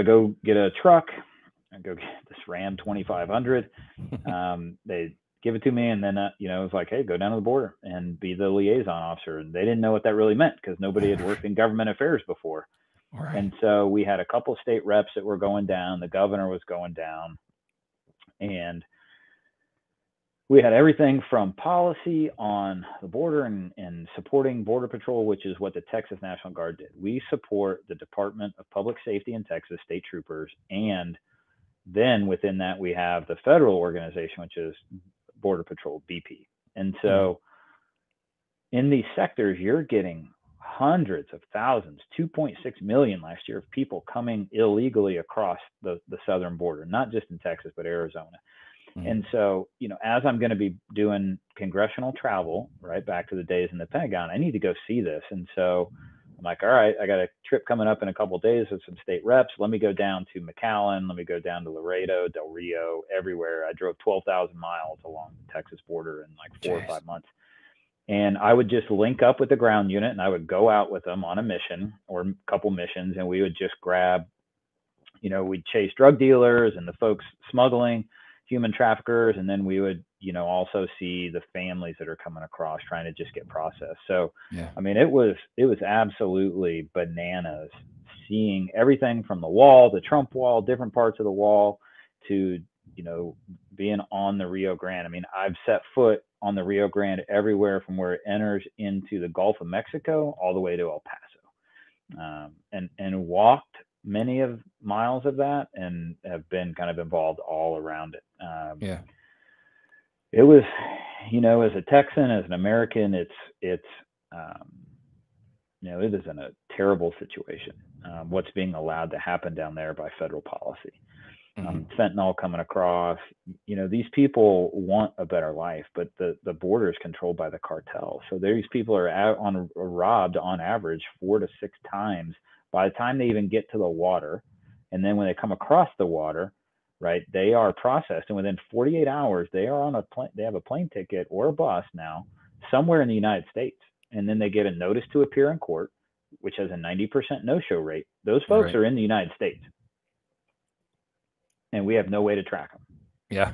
I go get a truck. I go get this Ram 2500. Um, they give it to me, and then uh, you know, it was like, hey, go down to the border and be the liaison officer. And they didn't know what that really meant because nobody had worked in government affairs before. Right. And so we had a couple state reps that were going down. The governor was going down, and we had everything from policy on the border and, and supporting Border Patrol, which is what the Texas National Guard did. We support the Department of Public Safety in Texas, state troopers, and then within that we have the federal organization, which is Border Patrol, BP. And so mm-hmm. in these sectors, you're getting hundreds of thousands, 2.6 million last year of people coming illegally across the, the southern border, not just in Texas, but Arizona. Mhm. And so, you know, as I'm going to be doing congressional travel, right back to the days in the Pentagon, I need to go see this. And so I'm like, all right, I got a trip coming up in a couple of days with some state reps. Let me go down to McAllen. Let me go down to Laredo, Del Rio, everywhere. I drove 12,000 miles along the Texas border in like four Jeez. or five months. And I would just link up with the ground unit and I would go out with them on a mission or a couple missions and we would just grab, you know, we'd chase drug dealers and the folks smuggling, human traffickers, and then we would, you know, also see the families that are coming across trying to just get processed. So, Yeah. I mean, it was it was absolutely bananas seeing everything from the wall, the Trump wall, different parts of the wall, to you know being on the Rio Grande. I mean, I've set foot on the Rio Grande everywhere from where it enters into the Gulf of Mexico all the way to El Paso, um, and and walked many of miles of that, and have been kind of involved all around it. Um, Yeah. it was you know as a texan as an american it's it's um, you know it is in a terrible situation um, what's being allowed to happen down there by federal policy um, fentanyl coming across you know these people want a better life but the the border is controlled by the cartel so these people are out on robbed on average four to six times by the time they even get to the water and then when they come across the water right they are processed and within 48 hours they are on a plane they have a plane ticket or a bus now somewhere in the united states and then they get a notice to appear in court which has a 90% no-show rate those folks Right. are in the united states and we have no way to track them Yeah.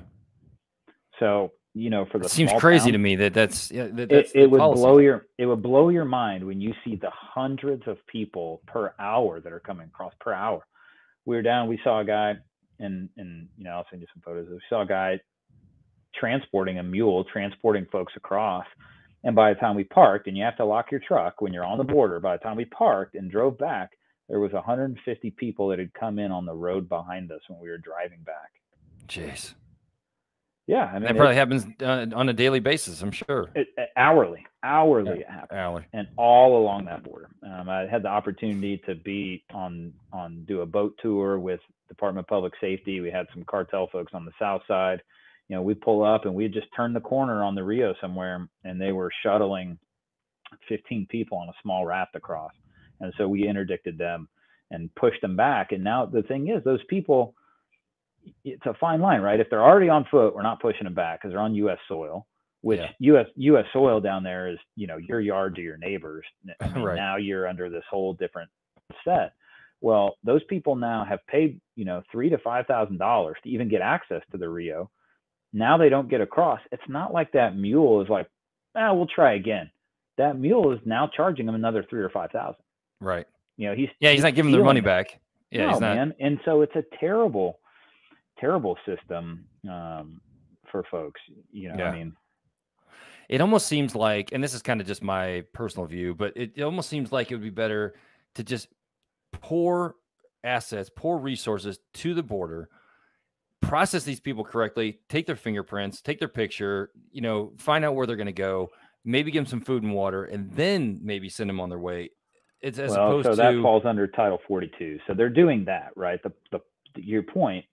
so you know for the It seems crazy town- to me that that's yeah. That, it, that's the it would policy. blow your it would blow your mind when you see the hundreds of people per hour that are coming across per hour. We were down, we saw a guy, and and you know I'll send you some photos. We saw a guy transporting a mule, transporting folks across. And by the time we parked, and you have to lock your truck when you're on the border. By the time we parked and drove back, there was 150 people that had come in on the road behind us when we were driving back. Jeez. Yeah, I mean, that it- probably happens uh, on a daily basis. I'm sure. it, it- hourly, hourly it happens. Hourly. and all along that border. Um, I had the opportunity to be on on do a boat tour with Department of Public Safety. We had some cartel folks on the south side. You know, we pull up and we just turned the corner on the Rio somewhere, and they were shuttling 15 people on a small raft across, and so we interdicted them and pushed them back. And now the thing is, those people. It's a fine line, right? If they're already on foot, we're not pushing them back because they're on U.S. soil which Yeah. U.S. U.S. soil down there is, you know, your yard to your neighbors. I mean, Right. Now you're under this whole different set. Well, those people now have paid, you know, three to five thousand dollars to even get access to the Rio. Now they don't get across. It's not like that mule is like, ah, we'll try again. That mule is now charging them another three or five thousand. Right. You know, he's Yeah. He's not giving their money it. back. Yeah. no, he's not. man. And so it's a terrible, terrible system um, for folks. You know, Yeah. I mean, it almost seems like, and this is kind of just my personal view, but it, it almost seems like it would be better to just pour assets, pour resources to the border, process these people correctly, take their fingerprints, take their picture, you know, find out where they're going to go, maybe give them some food and water, and then maybe send them on their way. It's as well, opposed so to that falls under Title 42. So they're doing that, right? The, the your point.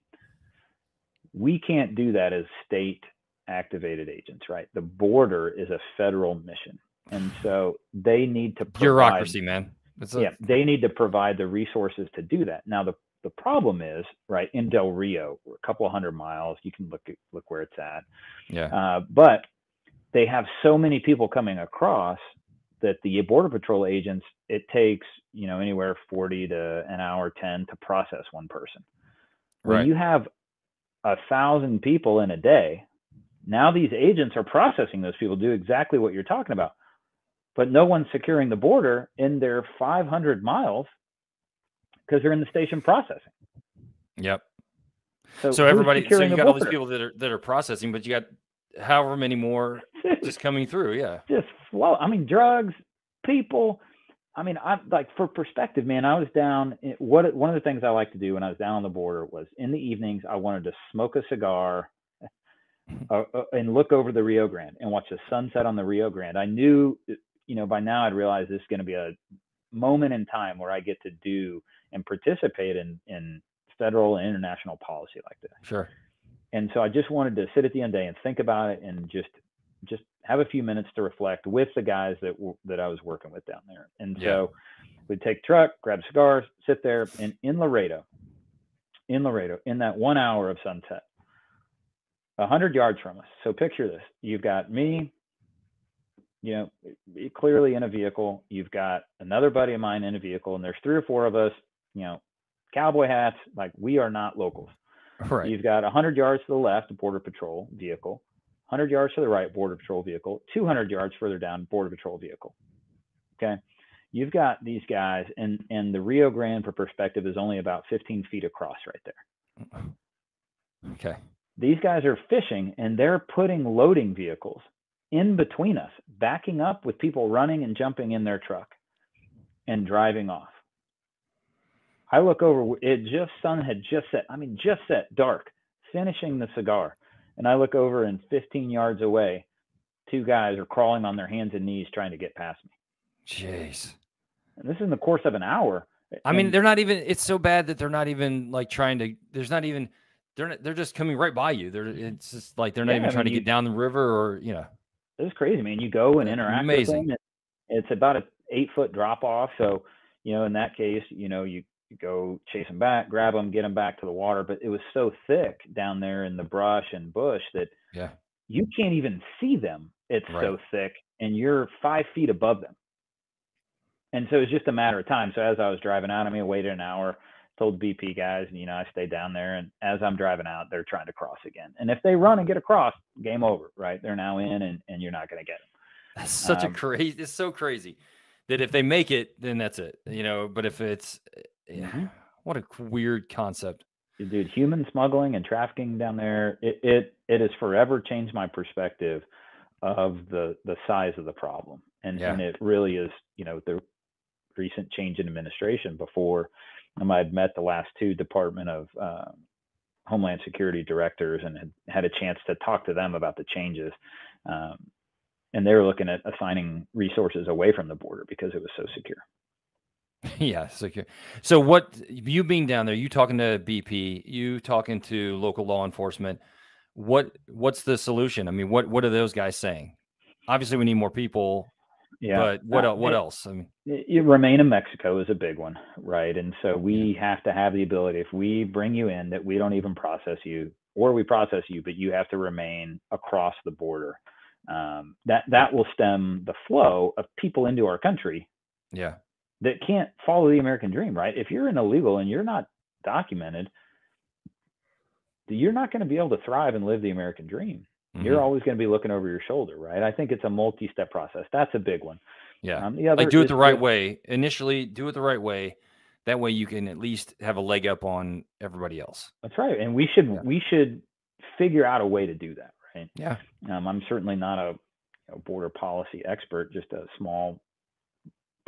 We can't do that as state activated agents, right? The border is a federal mission, and so they need to provide, bureaucracy, man. A, yeah, they need to provide the resources to do that. Now the the problem is, right, in Del Rio, a couple hundred miles. You can look at, look where it's at. yeah, Uh, but they have so many people coming across that the border patrol agents it takes you know anywhere 40 to an hour 10 to process one person when you have a thousand people in a day now these agents are processing those people do exactly what you're talking about but no one's securing the border in their 500 miles because they're in the station processing Yep. so, So everybody, so you got all these people that are that are processing, but you got however many more just coming through. Yeah. just flow. I mean, drugs, people. I mean, I like for perspective, man. I was down. What one of the things I like to do when I was down on the border was in the evenings. I wanted to smoke a cigar uh, uh, and look over the Rio Grande and watch the sunset on the Rio Grande. I knew, you know, by now I'd realized this is going to be a moment in time where I get to do and participate in in federal and international policy like this Sure. and so I just wanted to sit at the end of the day and think about it and just just have a few minutes to reflect with the guys that w- that I was working with down there. And Yeah. so we'd take truck, grab cigars, sit there, and in Laredo, in Laredo, in that one hour of sunset, a hundred yards from us. So picture this: you've got me, you know, clearly in a vehicle. You've got another buddy of mine in a vehicle, and there's three or four of us, you know, cowboy hats. Like we are not locals. Right. You've got 100 yards to the left, a Border Patrol vehicle, 100 yards to the right, Border Patrol vehicle, 200 yards further down, Border Patrol vehicle. Okay. You've got these guys, and, and the Rio Grande, for perspective, is only about 15 feet across right there. Okay. These guys are fishing and they're putting loading vehicles in between us, backing up with people running and jumping in their truck and driving off. I look over, it just, sun had just set. I mean, just set, dark, finishing the cigar. And I look over and 15 yards away, two guys are crawling on their hands and knees trying to get past me. Jeez. And this is in the course of an hour. I mean, And- they're not even. It's so bad that they're not even like trying to. There's not even. They're not, they're just coming right by you. They're. It's just like they're not Yeah, even I trying mean, to you- get down the river or you know. it was crazy, man. You go and interact amazing. with them. It, it's about a eight foot drop off. So, you know, in that case, you know, you go chase them back, grab them, get them back to the water. But it was so thick down there in the brush and bush that Yeah. you can't even see them. It's so thick, and you're five feet above them. And so it's just a matter of time. So as I was driving out, I mean, I waited an hour, told BP guys, and you know, I stayed down there. And as I'm driving out, they're trying to cross again. And if they run and get across, game over, right? They're now in, and, and you're not going to get them. That's such Um, a crazy. It's so crazy that if they make it, then that's it. You know. But if it's, yeah, Mhm. what a weird concept. dude human smuggling and trafficking down there it, it it has forever changed my perspective of the the size of the problem and Yeah. and it really is you know the recent change in administration before um, i'd met the last two department of uh, homeland security directors and had had a chance to talk to them about the changes um, and they were looking at assigning resources away from the border because it was so secure yeah. Secure. So what? You being down there, you talking to BP, you talking to local law enforcement. What What's the solution? I mean, what What are those guys saying? Obviously, we need more people. yeah But what Uh, What it- else? I mean, you remain in Mexico is a big one, right? And so we have to have the ability, if we bring you in, that we don't even process you, or we process you, but you have to remain across the border. Um, that that will stem the flow of people into our country yeah. That can't follow the American dream, right? If you're an illegal and you're not documented, you're not going to be able to thrive and live the American dream. You're mhm, always going to be looking over your shoulder, right? I think it's a multi-step process. That's a big one. Yeah. Um, like do it the right way. Initially, do it the right way. That way, you can at least have a leg up on everybody else. That's right, and we should Yeah. we should figure out a way to do that, right? Yeah. Um, I'm certainly not a you know, border policy expert, just a small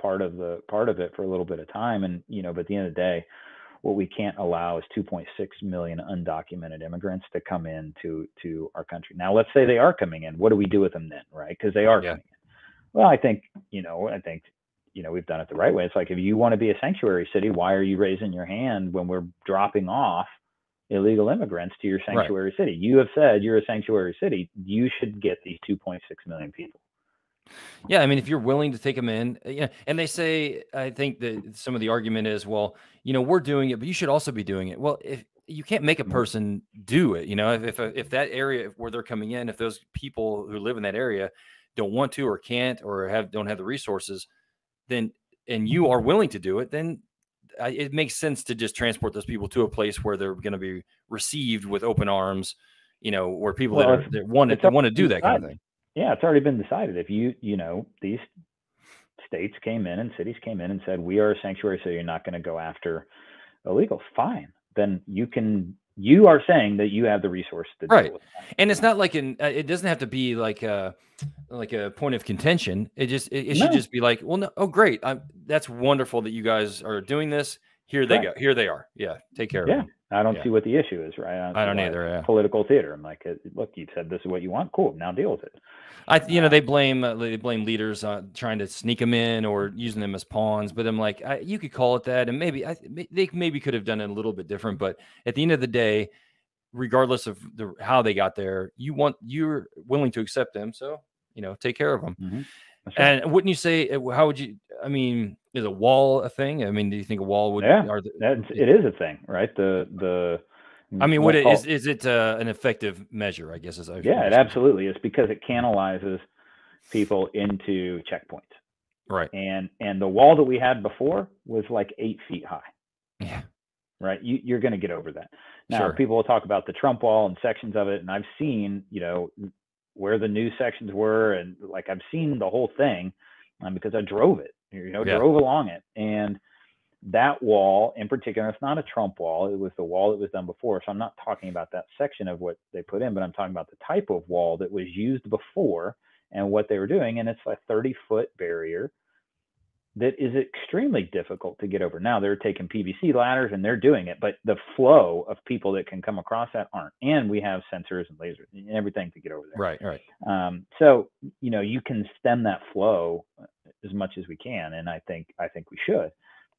part of the part of it for a little bit of time, and you know, but at the end of the day, what we can't allow is 2.6 million undocumented immigrants to come in to to our country. Now, let's say they are coming in. What do we do with them then, right? Because they are Yeah. coming in. Well, I think you know, I think you know we've done it the right way. It's like if you want to be a sanctuary city, why are you raising your hand when we're dropping off illegal immigrants to your sanctuary city? You have said you're a sanctuary city. You should get these 2.6 million people. Yeah, I mean, if you're willing to take them in, uh, yeah, and they say, I think that some of the argument is, well, you know, we're doing it, but you should also be doing it. Well, if you can't make a Mhm. person do it, you know, if if, if that area where they're coming in, if those people who live in that area don't want to or can't or have don't have the resources, then and you are willing to do it, then it makes sense to just transport those people to a place where they're going to be received with open arms. You know, where people well, that, are, that want to want to do that kind of thing. Yeah, it's already been decided. If you you know these states came in and cities came in and said we are a sanctuary, so you're not going to go after illegals. Fine, then you can you are saying that you have the resource to right. and it's not like an uh, it doesn't have to be like a like a point of contention. It just it, it no. should just be like well no oh great. I'm, that's wonderful that you guys are doing this. Here they go. Here they are. Yeah take care yeah. of them I don't yeah. see what the issue is, right? I don't, I don't either. Yeah. Political theater. I'm like, uh, look, you said this is what you want. Cool. Now deal with it. I, you know, they blame uh, they blame leaders uh, trying to sneak them in or using them as pawns. But I'm like, I, you could call it that, and maybe I, they maybe could have done it a little bit different. But at the end of the day, regardless of the, how they got there, you want you're willing to accept them. So you know, take care of them. Mm-hmm. Right. And wouldn't you say? Uh, how would you? I mean, is a wall a thing? I mean, do you think a wall would? Yeah, are the, it is a thing, right? The the. I mean, what it, is is it uh, an effective measure? I guess is yeah, it absolutely is because it canalizes people into checkpoints. Right. And and the wall that we had before was like eight feet high. Yeah. Right. You, you're going to get over that. Now sure. people will talk about the Trump wall and sections of it, and I've seen you know where the new sections were, and like I've seen the whole thing um, because I drove it you know, yeah. drove along it. And that wall in particular, it's not a Trump wall. It was the wall that was done before. So I'm not talking about that section of what they put in, but I'm talking about the type of wall that was used before and what they were doing. And it's a 30 foot barrier that is extremely difficult to get over. Now they're taking PVC ladders and they're doing it, but the flow of people that can come across that aren't. And we have sensors and lasers and everything to get over there. Right, right. Um, so you know you can stem that flow as much as we can, and I think I think we should.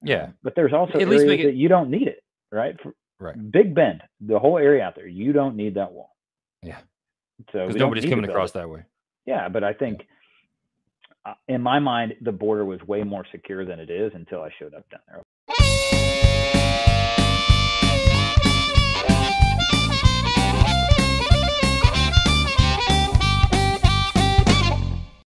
Yeah. Um, but there's also At areas least it... that you don't need it, right? For, right. Big Bend, the whole area out there, you don't need that wall. Yeah. So nobody's coming across that way. Yeah, but I think. Yeah in my mind, the border was way more secure than it is until I showed up down there.